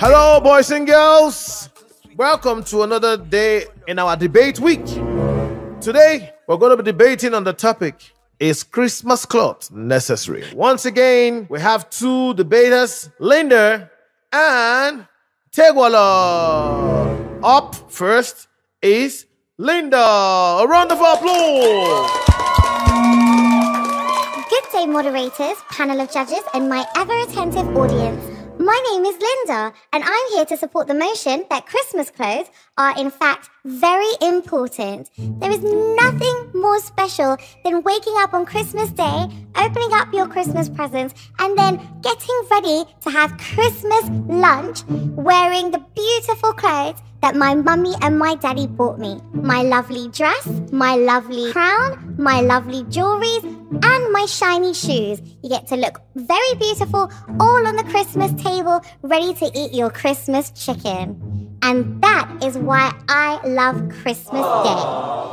Hello, boys and girls. Welcome to another day in our debate week. Today, we're going to be debating on the topic Is Christmas cloth necessary? Once again, we have two debaters, Linda and Tegwoolo. Up first is Linda. A round of applause. Good day, moderators, panel of judges, and my ever attentive audience. My name is Linda, and I'm here to support the motion that Christmas clothes are, in fact, very important. There is nothing more special than waking up on Christmas Day, opening up your Christmas presents, and then getting ready to have Christmas lunch wearing the beautiful clothes that my mummy and my daddy bought me. My lovely dress, my lovely crown, my lovely jewelries, and my shiny shoes. You get to look very beautiful all on the Christmas table, ready to eat your Christmas chicken. And that is why I love Christmas Day.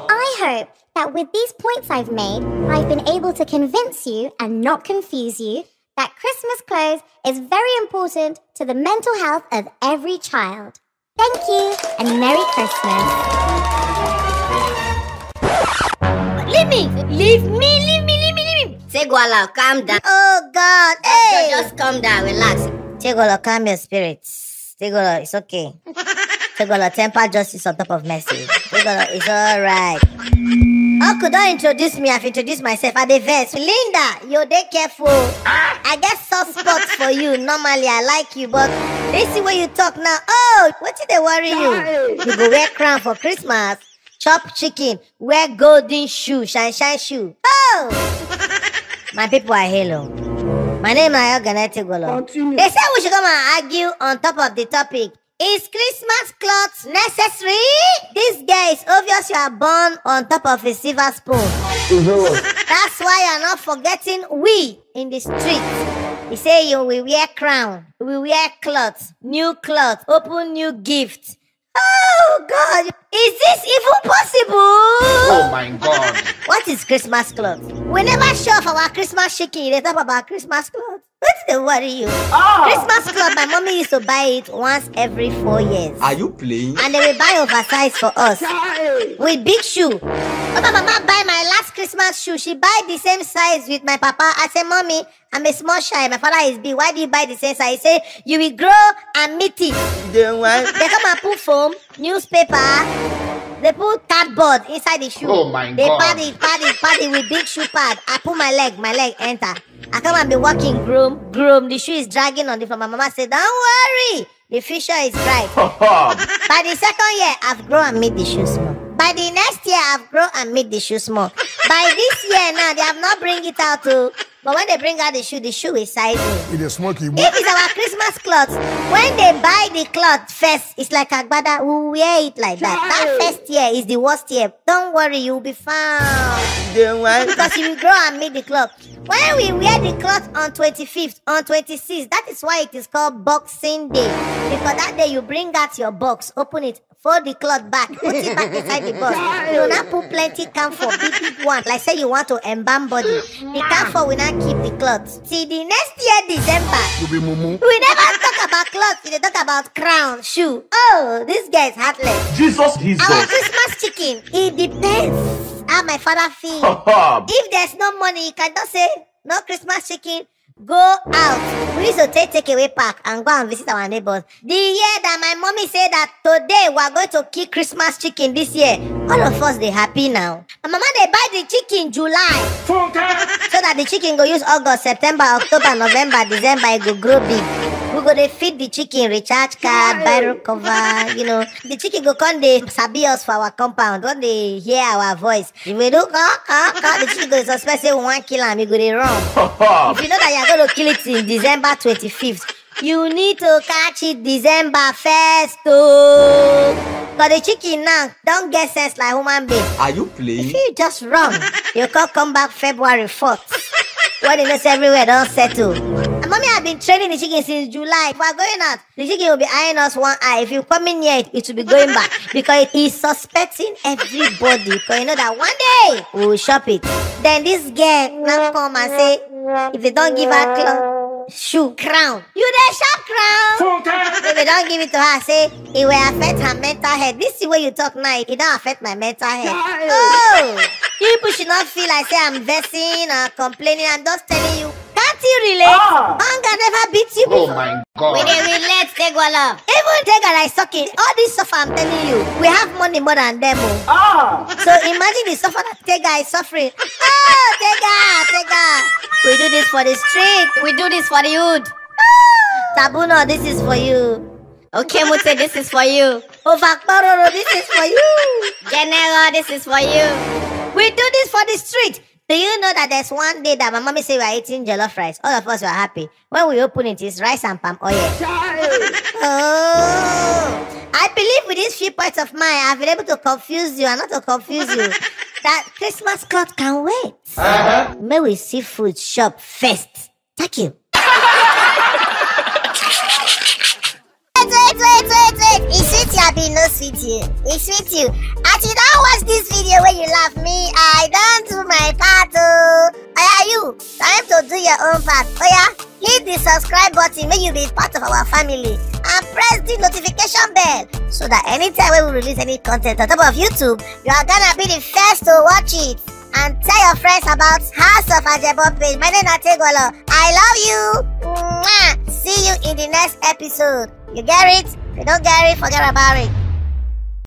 I hope that with these points I've made, I've been able to convince you and not confuse you that Christmas clothes is very important to the mental health of every child. Thank you and Merry Christmas. Leave me! Leave me! Leave me! Leave me! Leave me! Tegwoolo, calm down. Oh God, hey! Just, just calm down, relax. Tegwoolo, calm your spirits. Tegwoolo, it's okay. Tegwoolo, temper justice on top of mercy. Tegwoolo, it's alright. Oh, Uncle, don't introduce me. I've introduced myself. I the verse. Linda, you're dey careful. I get soft spots for you. Normally, I like you, but they see when you talk now. Oh, what did they worry you? You go wear crown for Christmas. Chop chicken. Wear golden shoe. Shine, shine shoe. Oh! My people are hello. My name is Ayogane Tegwoolo. They say we should come and argue on top of the topic. Is Christmas clothes necessary? This guy is obvious you are born on top of a silver spoon. That's why you're not forgetting we in the street. He say you will wear crown, we wear clothes, new clothes, open new gifts. Oh God, is this even possible? Oh my God. What is Christmas clothes? We never show off our Christmas chicken. They talk about Christmas clothes. What's the worry you? Oh. Christmas clothes, my mommy used to buy it once every four years. Are you playing? And they will buy oversized for us. With big shoe. But my mama buy my last Christmas shoe. She buy the same size with my papa. I say, mommy, I'm a small shy. My father is big. Why do you buy the same size? He say, you will grow and meet it. Then why? They come and put foam, newspaper. They put cardboard inside the shoe. Oh my they God. pad it, pad it, pad it with big shoe pad. I put my leg, my leg enter. I come and be walking, groom, groom. The shoe is dragging on the floor. My mama said, don't worry. The future is bright. By the second year, I've grown and made the shoe small. By the next year, I've grown and made the shoe small. By this year now, they have not bring it out too. But when they bring out the shoe, the shoe is sizing. Oh. It is smoky. If it's our Christmas cloth, when they buy the cloth first, it's like Agbada, we wear it like that. That first year is the worst year. Don't worry, you'll be found. Then why? Because you will grow and make the cloth. When we wear the cloth on 25th, on 26th, that is why it is called Boxing Day. Because that day you bring out your box, open it, fold the cloth back, put it back inside the box. You will not put plenty camphor, big, big one. Like say you want to embalm body. The camphor will not keep the cloth. See, the next year, December, be mumu. we never talk about cloth. we talk about crown, shoe. Oh, this guy is heartless. Jesus, Our Jesus. Christmas chicken, it depends how my father feel. if there's no money, you can just say, no Christmas chicken, go out. We used to take takeaway pack and go and visit our neighbors. The year that my mommy said that today we are going to kill Christmas chicken this year, all of us they happy now. And mama they buy the chicken July so that the chicken go use August, September, October, November, December, it go grow big. We go dey feed the chicken recharge card, biro cover, you know. The chicken go come dey sabi us for our compound. When they hear our voice, if we do caw, caw, caw, the chicken go suspect say we wan kill am, e go dey run. if you know that you are going to kill it in December 25th, you need to catch it December 1st. Oh. But the chicken now don't get sense like human being. Are you playing? You just run. You can't come back February 4th. when it knows everywhere don't settle. Training the chicken since July. If we're going out, the chicken will be eyeing us one eye. If you come in here, it, will be going back. Because it is suspecting everybody. Because you know that one day we will shop it. Then this girl now come and say, If you don't give her cloth, shoe, crown, you dey sharp crown. If you don't give it to her, say it will affect her mental health. This is where you talk now. It don't affect my mental health. Oh, people should not feel like say I'm vexing or complaining. I'm just telling you. Can't you relate? Hunger never beat you oh before. Oh my God. We dey relate, Tegwoolo. Even Tega like sucking, all this suffer I'm telling you, we have money more than them. Oh. oh. So imagine the suffer that Tega is suffering. Ah, oh, Tega, Tega. We do this for the street. We do this for the hood. Ah. Tabuno, this is for you. Okay, Mute, this is for you. Ovakparoro, this is for you. General, this is for you. We do this for the street. Do you know that there's one day that my mommy say we are eating jollof rice? All of us were happy. When we open it, it's rice and palm oil. Oh, I believe with these few points of mine, I've been able to confuse you and not to confuse you. that Christmas cloth can wait. Uh-huh. May we see food shop first. Thank you. no sweet you. It sweet you. You don't watch this video when you laugh me, I don't do my part. Oh, are you? Time to do your own part. Oh yeah, hit the subscribe button when you be part of our family and press the notification bell so that anytime we release any content on top of YouTube, you are gonna be the first to watch it. And tell your friends about House of Ajebo page. My name is Tegwoolo. I love you. Mwah. See you in the next episode. You get it? Don't it, forget about it.